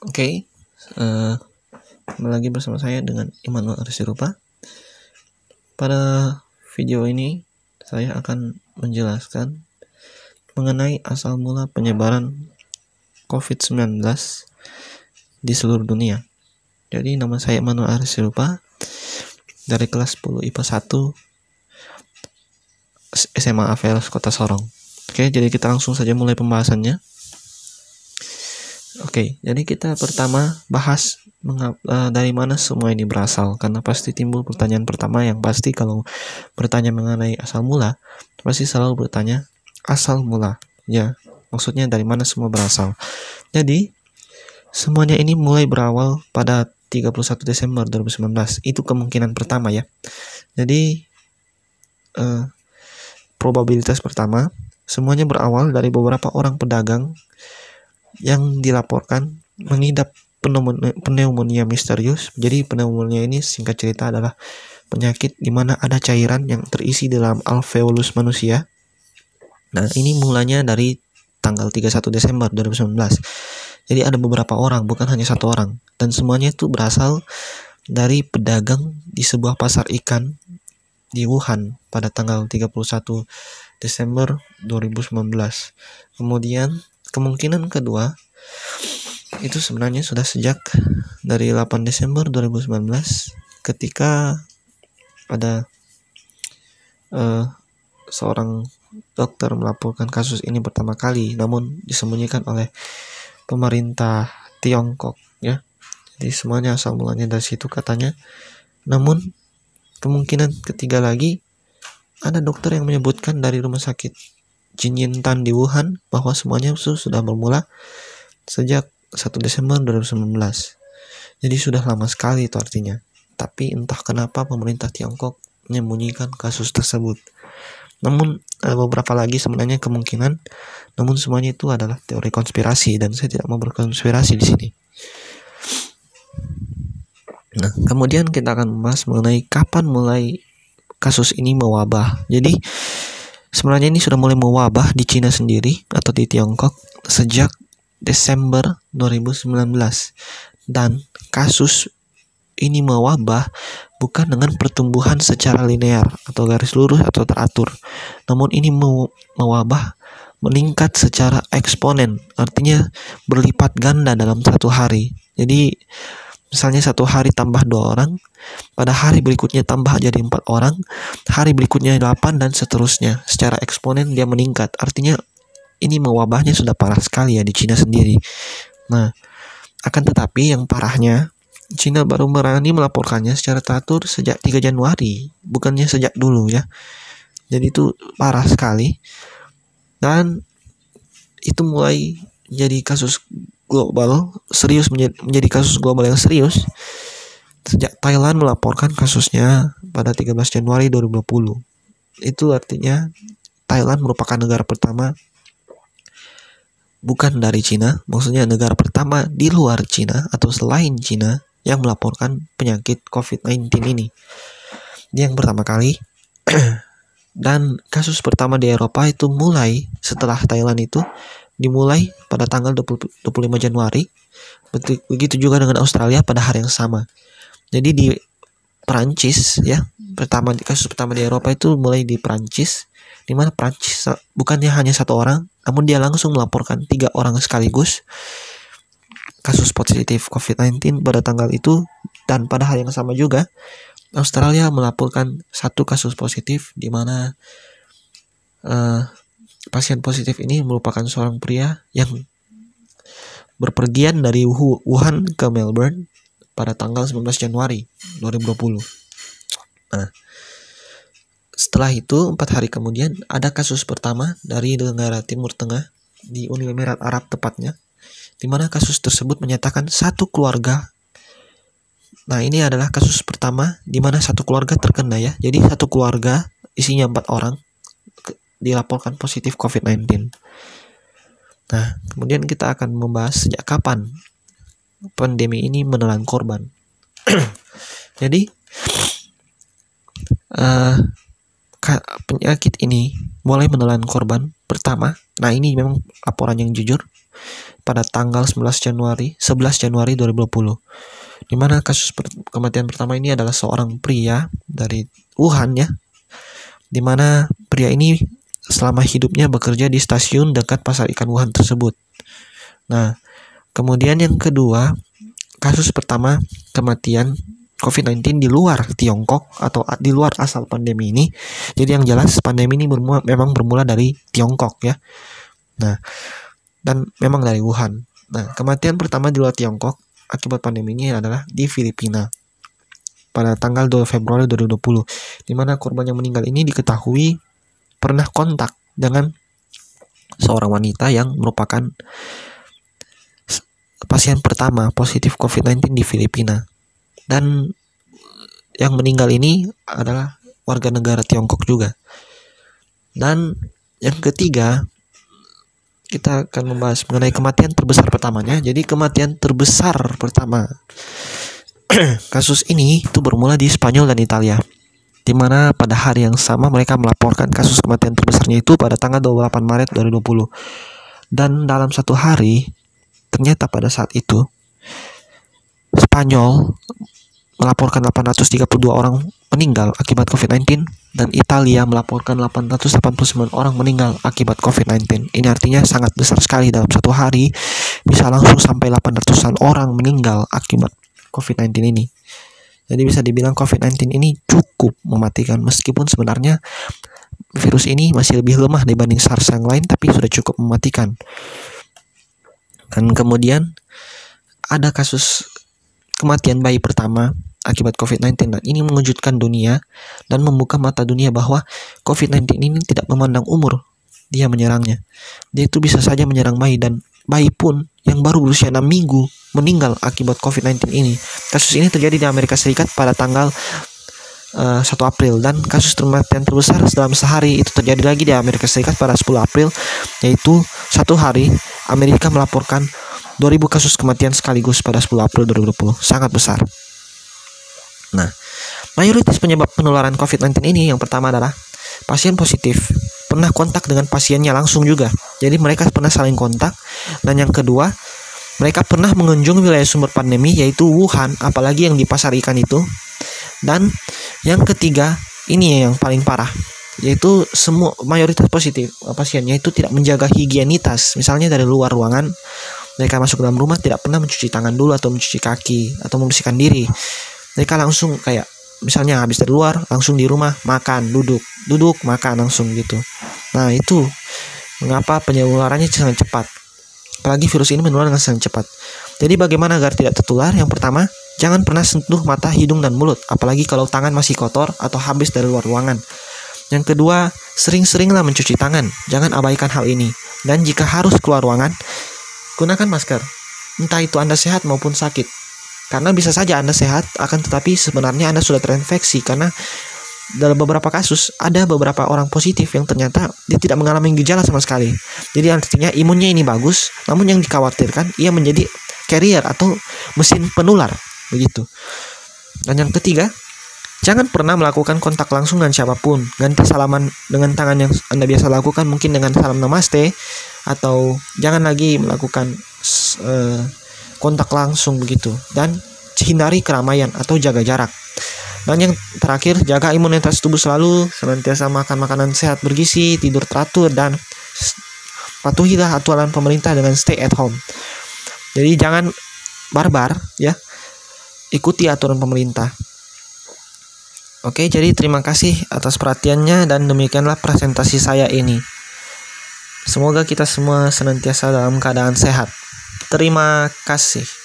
Oke, okay. uh, eh, lagi bersama saya dengan Immanuel Arsirupa. Pada video ini, saya akan menjelaskan mengenai asal mula penyebaran COVID-19 di seluruh dunia. Jadi, nama saya Immanuel Arsirupa dari kelas 10 IPA 1 SMA Averos Kota Sorong. Oke, jadi kita langsung saja mulai pembahasannya. Oke, jadi kita pertama bahas mengap, uh, dari mana semua ini berasal karena pasti timbul pertanyaan pertama yang pasti kalau bertanya mengenai asal mula pasti selalu bertanya asal mula. Ya, maksudnya dari mana semua berasal. Jadi semuanya ini mulai berawal pada 31 Desember 2019. Itu kemungkinan pertama ya. Jadi uh, probabilitas pertama semuanya berawal dari beberapa orang pedagang yang dilaporkan mengidap pneumonia misterius. Jadi pneumonia ini singkat cerita adalah penyakit di mana ada cairan yang terisi dalam alveolus manusia. Nah, ini mulanya dari tanggal 31 Desember 2019. Jadi ada beberapa orang, bukan hanya satu orang. Dan semuanya itu berasal dari pedagang di sebuah pasar ikan di Wuhan pada tanggal 31 Desember 2019. Kemudian Kemungkinan kedua itu sebenarnya sudah sejak dari 8 Desember 2019 ketika ada uh, seorang dokter melaporkan kasus ini pertama kali namun disembunyikan oleh pemerintah Tiongkok ya. Jadi semuanya asal mulanya dari situ katanya. Namun kemungkinan ketiga lagi ada dokter yang menyebutkan dari rumah sakit Tan di Wuhan bahwa semuanya sudah bermula sejak 1 Desember 2019. Jadi sudah lama sekali itu artinya. Tapi entah kenapa pemerintah Tiongkok menyembunyikan kasus tersebut. Namun ada beberapa lagi sebenarnya kemungkinan, namun semuanya itu adalah teori konspirasi dan saya tidak mau berkonspirasi di sini. Nah, kemudian kita akan membahas mengenai kapan mulai kasus ini mewabah. Jadi Sebenarnya ini sudah mulai mewabah di Cina sendiri atau di Tiongkok sejak Desember 2019 dan kasus ini mewabah bukan dengan pertumbuhan secara linear atau garis lurus atau teratur. Namun ini mewabah meningkat secara eksponen, artinya berlipat ganda dalam satu hari. Jadi misalnya satu hari tambah dua orang, pada hari berikutnya tambah jadi empat orang, hari berikutnya delapan dan seterusnya. Secara eksponen dia meningkat. Artinya ini mewabahnya sudah parah sekali ya di Cina sendiri. Nah, akan tetapi yang parahnya Cina baru berani melaporkannya secara teratur sejak 3 Januari, bukannya sejak dulu ya. Jadi itu parah sekali. Dan itu mulai jadi kasus global serius menjadi, kasus global yang serius sejak Thailand melaporkan kasusnya pada 13 Januari 2020. Itu artinya Thailand merupakan negara pertama bukan dari Cina, maksudnya negara pertama di luar Cina atau selain Cina yang melaporkan penyakit COVID-19 ini. Ini yang pertama kali. Dan kasus pertama di Eropa itu mulai setelah Thailand itu dimulai pada tanggal 20, 25 Januari. Begitu juga dengan Australia pada hari yang sama. Jadi di Prancis ya, pertama kasus pertama di Eropa itu mulai di Prancis di mana Prancis bukannya hanya satu orang, namun dia langsung melaporkan tiga orang sekaligus kasus positif COVID-19 pada tanggal itu dan pada hari yang sama juga Australia melaporkan satu kasus positif di mana uh, Pasien positif ini merupakan seorang pria yang berpergian dari Wuhan ke Melbourne pada tanggal 19 Januari 2020. Nah, setelah itu, empat hari kemudian, ada kasus pertama dari negara Timur Tengah di Uni Emirat Arab tepatnya, di mana kasus tersebut menyatakan satu keluarga. Nah, ini adalah kasus pertama di mana satu keluarga terkena ya. Jadi satu keluarga isinya empat orang dilaporkan positif COVID-19. Nah, kemudian kita akan membahas sejak kapan pandemi ini menelan korban. Jadi, uh, penyakit ini mulai menelan korban pertama Nah, ini memang laporan yang jujur pada tanggal 11 Januari 11 Januari 2020 di mana kasus per kematian pertama ini adalah seorang pria dari Wuhan ya di mana pria ini selama hidupnya bekerja di stasiun dekat pasar ikan Wuhan tersebut. Nah, kemudian yang kedua, kasus pertama kematian COVID-19 di luar Tiongkok atau di luar asal pandemi ini. Jadi yang jelas pandemi ini bermula, memang bermula dari Tiongkok ya. Nah, dan memang dari Wuhan. Nah, kematian pertama di luar Tiongkok akibat pandemi ini adalah di Filipina pada tanggal 2 Februari 2020 di mana korban yang meninggal ini diketahui pernah kontak dengan seorang wanita yang merupakan pasien pertama positif COVID-19 di Filipina dan yang meninggal ini adalah warga negara Tiongkok juga. Dan yang ketiga, kita akan membahas mengenai kematian terbesar pertamanya. Jadi kematian terbesar pertama kasus ini itu bermula di Spanyol dan Italia. Di mana pada hari yang sama mereka melaporkan kasus kematian terbesarnya itu pada tanggal 28 Maret 2020. Dan dalam satu hari, ternyata pada saat itu Spanyol melaporkan 832 orang meninggal akibat COVID-19 dan Italia melaporkan 889 orang meninggal akibat COVID-19. Ini artinya sangat besar sekali dalam satu hari bisa langsung sampai 800-an orang meninggal akibat COVID-19 ini. Jadi bisa dibilang COVID-19 ini cukup mematikan meskipun sebenarnya virus ini masih lebih lemah dibanding SARS yang lain tapi sudah cukup mematikan. Dan kemudian ada kasus kematian bayi pertama akibat COVID-19 dan ini mengejutkan dunia dan membuka mata dunia bahwa COVID-19 ini tidak memandang umur dia menyerangnya. Dia itu bisa saja menyerang bayi dan bayi pun yang baru berusia 6 minggu meninggal akibat COVID-19 ini. Kasus ini terjadi di Amerika Serikat pada tanggal uh, eh, 1 April dan kasus kematian terbesar dalam sehari itu terjadi lagi di Amerika Serikat pada 10 April yaitu satu hari Amerika melaporkan 2000 kasus kematian sekaligus pada 10 April 2020 sangat besar. Nah, mayoritas penyebab penularan COVID-19 ini yang pertama adalah pasien positif pernah kontak dengan pasiennya langsung juga. Jadi mereka pernah saling kontak. Dan yang kedua, mereka pernah mengunjungi wilayah sumber pandemi yaitu Wuhan, apalagi yang di pasar ikan itu. Dan yang ketiga, ini yang paling parah, yaitu semua mayoritas positif pasiennya itu tidak menjaga higienitas. Misalnya dari luar ruangan, mereka masuk ke dalam rumah tidak pernah mencuci tangan dulu atau mencuci kaki atau membersihkan diri mereka langsung kayak misalnya habis dari luar langsung di rumah makan duduk duduk makan langsung gitu nah itu mengapa penyebarannya sangat cepat apalagi virus ini menular dengan sangat cepat. Jadi bagaimana agar tidak tertular? Yang pertama jangan pernah sentuh mata hidung dan mulut. Apalagi kalau tangan masih kotor atau habis dari luar ruangan. Yang kedua sering-seringlah mencuci tangan. Jangan abaikan hal ini. Dan jika harus keluar ruangan gunakan masker. Entah itu anda sehat maupun sakit. Karena bisa saja Anda sehat, akan tetapi sebenarnya Anda sudah terinfeksi karena dalam beberapa kasus ada beberapa orang positif yang ternyata dia tidak mengalami gejala sama sekali. Jadi artinya imunnya ini bagus, namun yang dikhawatirkan ia menjadi carrier atau mesin penular begitu. Dan yang ketiga, jangan pernah melakukan kontak langsung dengan siapa pun. Ganti salaman dengan tangan yang Anda biasa lakukan mungkin dengan salam namaste atau jangan lagi melakukan uh, kontak langsung begitu dan hindari keramaian atau jaga jarak. Dan yang terakhir, jaga imunitas tubuh selalu, senantiasa makan makanan sehat bergizi, tidur teratur dan patuhilah aturan pemerintah dengan stay at home. Jadi jangan barbar ya. Ikuti aturan pemerintah. Oke, jadi terima kasih atas perhatiannya dan demikianlah presentasi saya ini. Semoga kita semua senantiasa dalam keadaan sehat. Terima kasih.